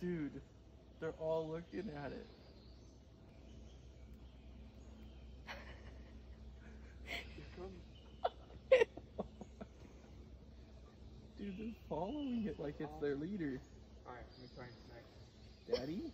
Dude, they're all looking at it. Dude, they're following it like it's their leader. Alright, let me try and smack. Daddy?